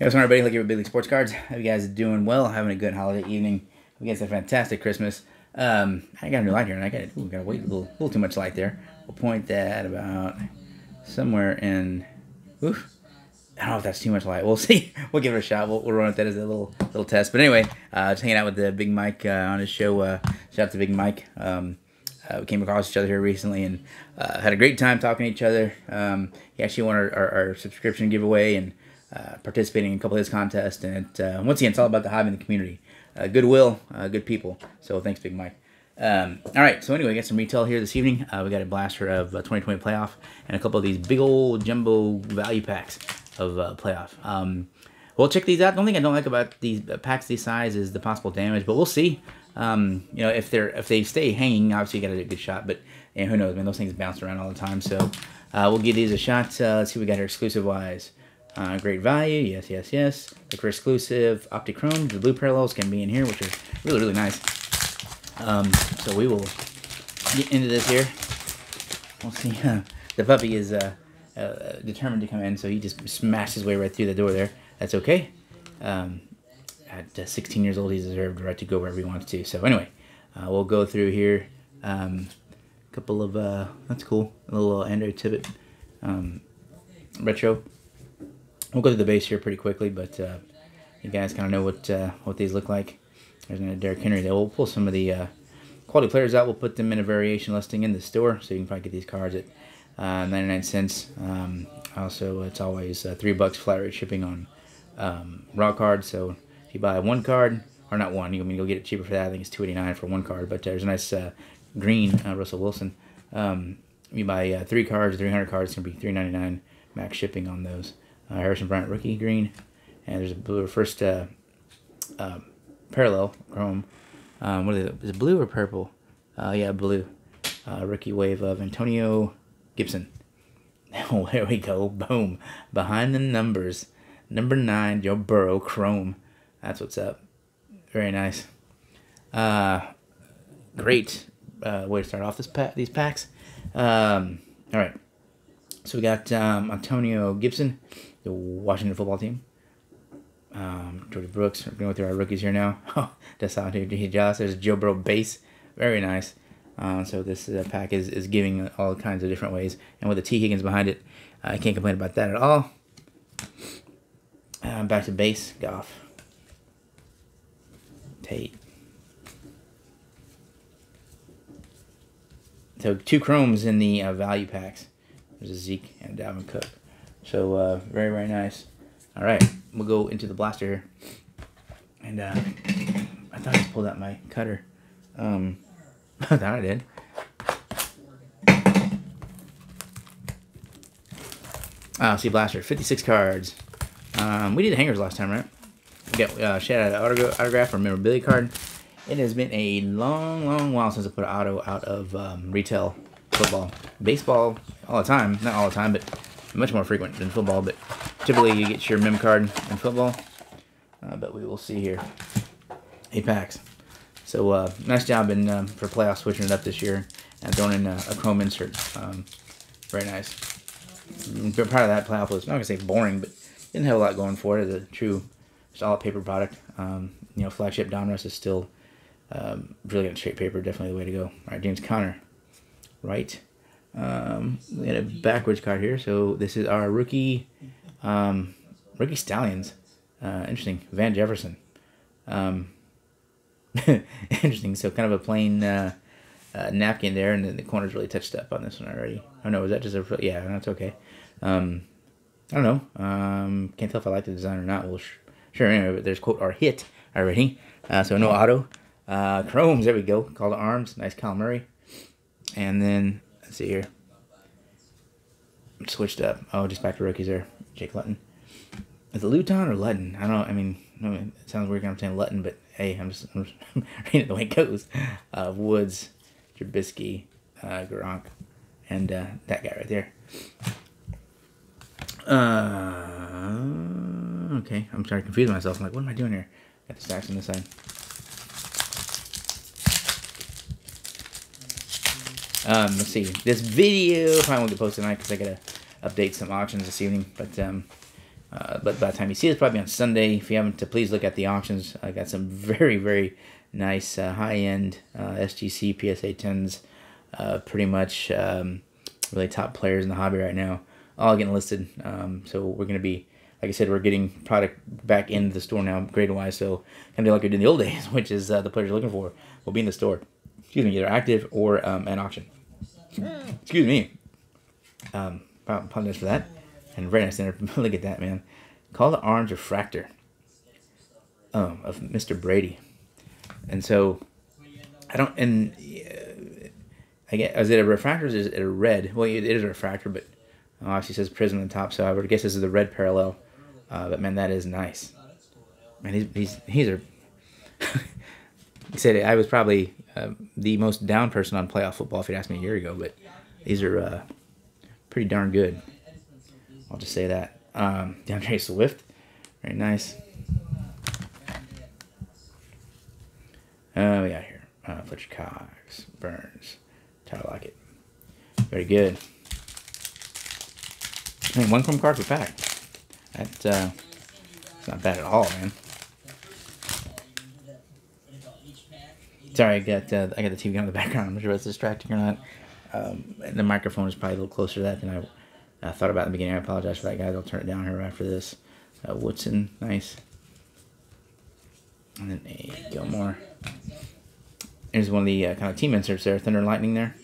Hey, what's going on, everybody? Look with Big League Sports Cards. Hope you guys are doing well, having a good holiday evening. Hope you guys had a fantastic Christmas. Um, I got a new light here, and I got ooh, got to wait a little, little too much light there. We'll point that about somewhere in. Oof, I don't know if that's too much light. We'll see. We'll give it a shot. We'll, we'll run with that as a little little test. But anyway, uh, just hanging out with the Big Mike uh, on his show. Uh, shout out to Big Mike. Um, uh, we came across each other here recently and uh, had a great time talking to each other. Um, he actually won our, our, our subscription giveaway and uh, participating in a couple of his contests. And uh, once again, it's all about the hive and the community. Uh, goodwill, uh, good people. So thanks, Big Mike. Um, all right, so anyway, we got some retail here this evening. Uh, we got a blaster of 2020 playoff and a couple of these big old jumbo value packs of playoff. Um, we'll check these out. The only thing I don't like about these packs this size is the possible damage, but we'll see. Um, you know, if they're if they stay hanging, obviously you got a good shot. But and who knows, man? Those things bounce around all the time. So uh, we'll give these a shot. Uh, let's see what we got here exclusive wise. Uh, great value, yes, yes, yes. Look for exclusive Optichrome. The blue parallels can be in here, which are really, really nice. Um, so we will get into this here. We'll see. the puppy is uh, uh, determined to come in, so he just smashed his way right through the door there. That's okay. Um, at uh, 16 years old, he's reserved the right to go wherever he wants to. So anyway, uh, we'll go through here. Um, a couple of, uh, that's cool. A little Andre Tippett um, retro. We'll go through the base here pretty quickly, but uh, you guys kind of know what uh, what these look like. There's another Derrick Henry there. We'll pull some of the uh, quality players out. We'll put them in a variation listing in the store, so you can probably get these cards at 99 cents. Um, also, it's always three bucks flat rate shipping on um, raw cards, so if you buy one card, or not one, you I mean you'll get it cheaper for that. I think it's two eighty nine for one card. But there's a nice uh, green uh, Russell Wilson. Um, you buy uh, three cards, three hundred cards, it's gonna be three ninety nine max shipping on those. Uh, Harrison Bryant rookie green, and there's a blue first uh, um, parallel chrome. Um, what is it? Is it blue or purple? Uh, yeah, blue. rookie wave of Antonio Gibson. Oh, there we go. Boom. Behind the numbers. Number nine, Joe Burrow, Chrome. That's what's up. Very nice. Uh, great uh, way to start off this pack, these packs. Um, all right. So we got um, Antonio Gibson, the Washington football team. Um, Jordyn Brooks. We're going through our rookies here now. Oh, that's how he Josh. There's Joe Burrow base. Very nice. Uh, so this uh, pack is, is giving all kinds of different ways. And with the Tee Higgins behind it, I can't complain about that at all. Uh, back to base, Goff. Tate. So two chromes in the uh, value packs. There's a Zeke and Dalvin Cook. So uh, very, very nice. All right, we'll go into the blaster here. And uh, I thought I just pulled out my cutter. Um, I thought I did. Ah, see blaster, 56 cards. Um, we did the hangers last time, right? get uh, shout out autograph or memorabilia card. It has been a long, long while since I put auto out of um, retail football. Baseball, all the time. Not all the time, but much more frequent than football. But typically you get your mem card in football. Uh, but we will see here. Eight packs. So uh, nice job in um, for playoff switching it up this year and throwing in a, a chrome insert. Um, very nice. Part of that playoff was, I'm not to say boring, but didn't have a lot going for it as a true solid paper product. Um, you know, flagship Donruss is still um, really good straight paper. Definitely the way to go. All right, James Conner. Right. Um, we got a backwards card here. So this is our rookie, um, rookie Stallions. Uh, interesting. Van Jefferson. Um, interesting. So kind of a plain uh, uh, napkin there, and the corner's really touched up on this one already. Oh no, is that just a? Yeah, that's okay. Um, I don't know. Um, can't tell if I like the design or not. We'll Sure, anyway, there's quote our hit already. Uh, so no auto. Uh, chromes, there we go. Call to arms. Nice Kyler Murray. And then, let's see here. Switched up. Oh, just back to rookies there. Jake Luton. Is it Luton or Lutton? I don't know. I mean, it sounds weird I'm saying Luton, but hey, I'm just, I'm just reading it the way it goes. Uh, Woods, Trubisky, uh, Gronk, and uh, that guy right there. Uh, okay. I'm starting to confuse myself. I'm like, what am I doing here? Got the stacks on this side. Um, let's see. This video probably won't get posted tonight because I gotta update some auctions this evening. But um, Uh, but by the time you see this, probably on Sunday. If you haven't, to please look at the auctions. I got some very, very nice uh, high-end uh, SGC PSA 10s. Uh, pretty much um, really top players in the hobby right now. All getting listed. Um, so we're going to be, like I said, we're getting product back into the store now, grade-wise. So kind of like we did in the old days, which is uh, the players you're looking for will be in the store. Excuse me, either active or um, an auction. Excuse me. Um, apologize for that. And very nice dinner. Look at that, man. Call the Arms Refractor um, of Mr. Brady. And so, I don't, and uh, I get, is it a refractor is it a red? Well, it is a refractor, but obviously says prism on the top, so I would guess this is the red parallel. Uh, but man, that is nice. Man, he's, he's, he's are, said I was probably uh, the most down person on playoff football if you'd asked me a year ago, but these are uh, pretty darn good. I'll just say that. Um, D'Andre Swift, very nice. Oh, we got here. Uh, Fletcher Cox, Burns, Tyler Lockett. Very good. I mean, one chrome card pack. That's uh, not bad at all, man. Sorry, I got uh, I got the TV on the background. I'm not sure if it's distracting or not. Um, the microphone is probably a little closer to that than I thought about in the beginning. I apologize for that, guys. I'll turn it down here after this. Uh, Woodson, nice. And then a Gilmore. Here's one of the uh, kind of team inserts there. Thunder and Lightning there.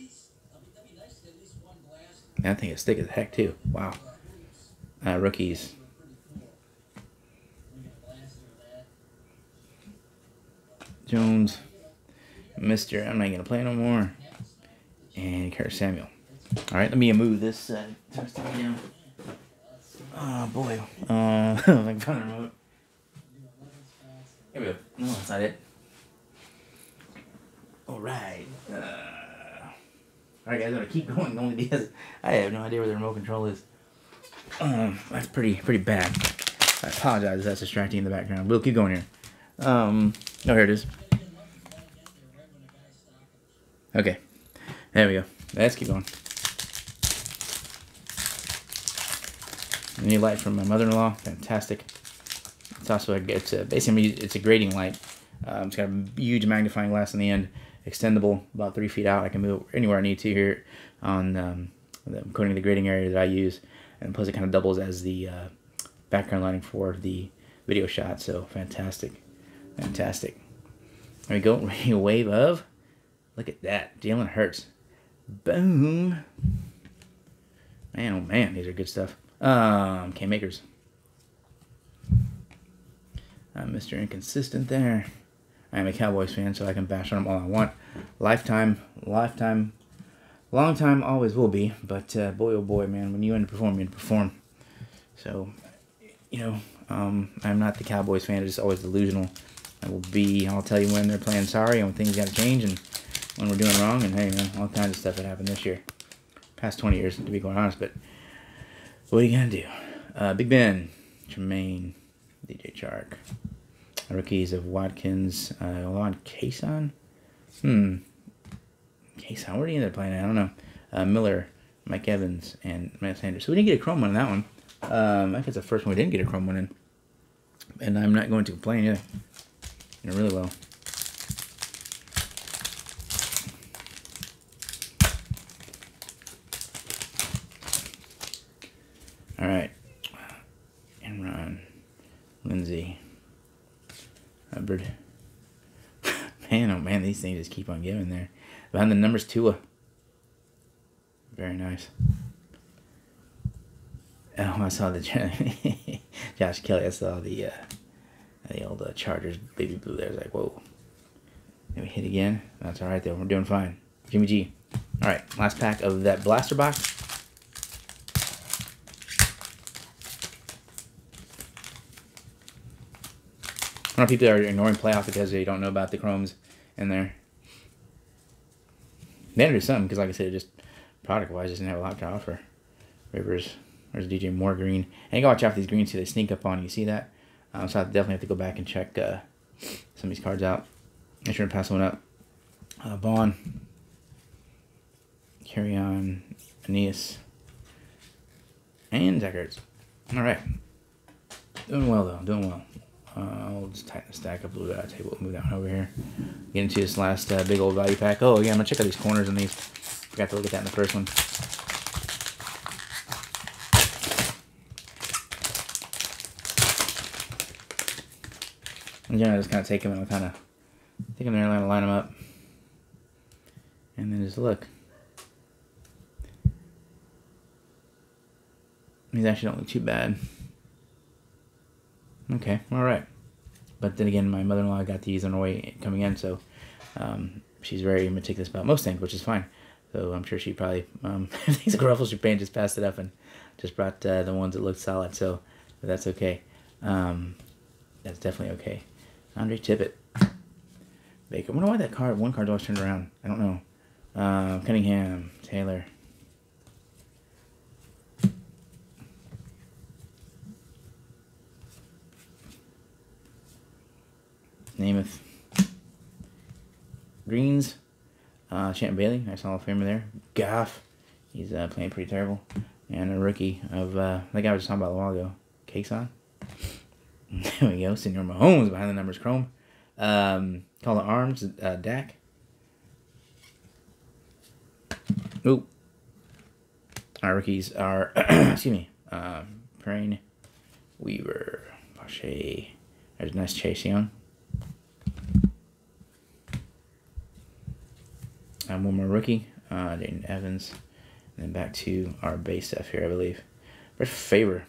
I think it's thick as heck, too. Wow. Uh, rookies. Jones. Mister, I'm not going to play no more. And Curtis Samuel. All right, let me move this uh, down. Oh boy, uh, like the remote. Here we go. No, that's not it. All right. Uh, all right, guys, I'm gonna keep going only because I have no idea where the remote control is. Um, that's pretty pretty bad. I apologize if that's distracting in the background. We'll keep going here. Um, oh, here it is. Okay, there we go. Let's keep going. New light from my mother-in-law, fantastic. It's also a, it's a, basically it's a grading light. Um, it's got a huge magnifying glass in the end, extendable, about three feet out. I can move it anywhere I need to here on um, the coating the grading area that I use, and plus it kind of doubles as the uh, background lighting for the video shot. So fantastic, fantastic. There we go. A wave of, look at that, Jalen Hurts. Boom. Man, oh man, these are good stuff. Um, K Makers. Uh, Mr. Inconsistent there. I am a Cowboys fan, so I can bash on them all I want. Lifetime, lifetime, long time, always will be. But uh, boy, oh boy, man, when you underperform, you underperform. So, you know, um, I'm not the Cowboys fan. It's always delusional. I will be. I'll tell you when they're playing sorry and when things got to change and when we're doing wrong. And hey, man, all kinds of stuff that happened this year. Past 20 years, to be quite honest, but what are you gonna do? Uh, Big Ben, Jermaine, DJ Chark. Rookies of Watkins, uh, on Kason. Hmm. Kason, where did he end up playing? I don't know. Uh, Miller, Mike Evans, and Matt Sanders. So we didn't get a chrome one in that one. Um, I think it's the first one we didn't get a chrome one in. And I'm not going to complain either. You're really well. All right. Enron, Lindsay, Hubbard. man, things just keep on giving there. Behind the numbers, Tua. Very nice. Oh, I saw the Josh Kelley. I saw the uh, the old uh, Chargers baby blue there. I was like, whoa. Did we hit again? That's all right though. We're doing fine. Jimmy G. All right, last pack of that blaster box. Lot of people are ignoring playoff because they don't know about the chromes in there. They had to do something because, like I said, just product wise, doesn't have a lot to offer. Rivers, there's DJ Moore green. And you gotta watch out for these greens, too, they sneak up on you. See that? Um, so I definitely have to go back and check uh, some of these cards out. Make sure to pass one up. Uh, Vaughn, Kerryon, Aeneas, and Deckers. All right. Doing well though, doing well. Uh, I'll just tighten the stack up a little bit. Table move that one over here. Get into this last uh, big old value pack. Oh yeah, I'm gonna check out these corners on these. Forgot to look at that in the first one. And again, I just kind of take them and I'll kind of take them there and line them up. And then just look. These actually don't look too bad. Okay, all right. But then again, my mother-in-law got these on her way coming in, so um, she's very meticulous about most things, which is fine. So I'm sure she probably um, the ruffles are paint, just passed it up and just brought uh, the ones that looked solid. So that's okay. Um, that's definitely okay. Andre Tippett. Baker. I wonder why that card, one card always turned around. I don't know. Uh, Cunningham, Taylor. Namath. Greens. Uh, Champ Bailey, nice Hall of Famer there. Goff, he's uh, playing pretty terrible. And a rookie of, uh, the guy I was talking about a while ago. Cakes. There we go. Senor Mahomes behind the numbers. Chrome. Um, Call of Arms. Uh, Dak. Ooh. Our rookies are, excuse me, uh, Weaver, Pache. There's a nice Chase Young. Rookie, uh, Darrynton Evans. And then back to our base stuff here, I believe. Where's Faber?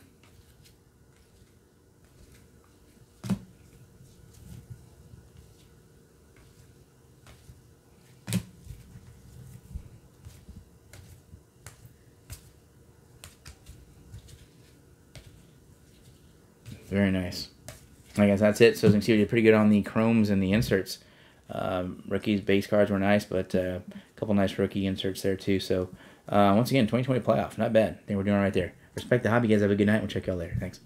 Very nice. I guess that's it. So as you can see, we did pretty good on the chromes and the inserts. Um, rookies base cards were nice, but uh, couple nice rookie inserts there too. So uh, once again, 2020 playoff, not bad. I think we're doing right there. Respect the hobby, guys. Have a good night. We'll check y'all later. Thanks.